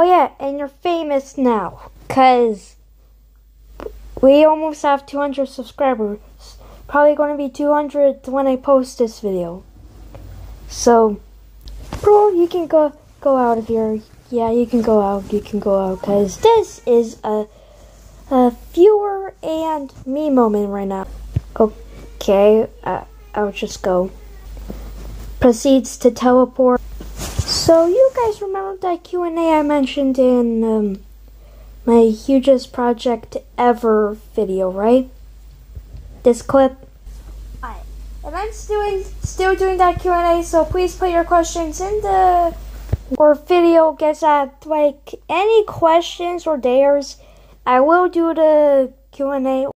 Oh yeah, and you're famous now, cause we almost have 200 subscribers. Probably going to be 200 when I post this video. So, bro, you can go go out of here. Yeah, you can go out. You can go out, cause this is a a viewer and me moment right now. Okay, uh, I'll just go. Proceeds to teleport. So you guys remember that Q and A I mentioned in um, my hugest project ever video, right? This clip. Alright, and I'm still still doing that Q and A. So please put your questions in the or video gets at like any questions or dares. I will do the Q and A